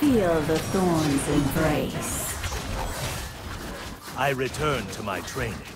Feel the thorn's embrace. I return to my training.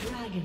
dragon.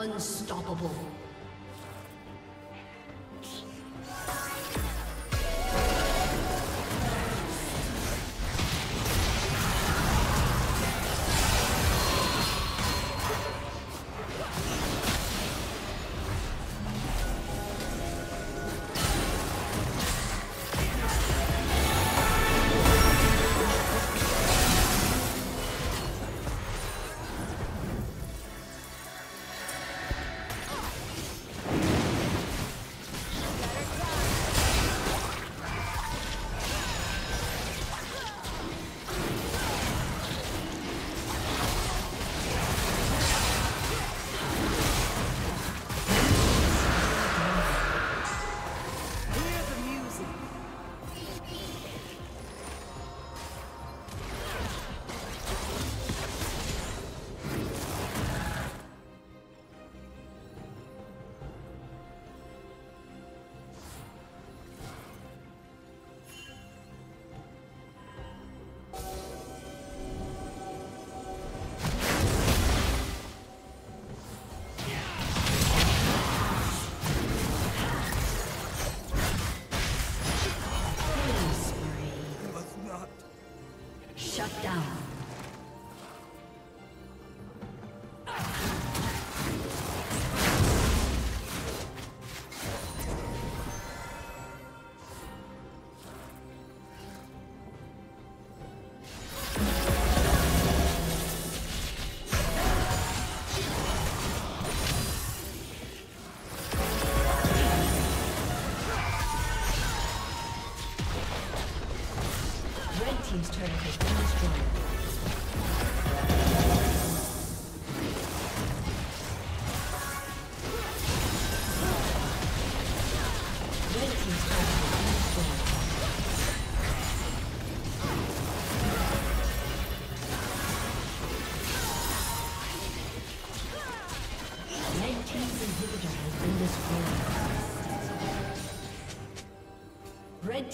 Unstoppable.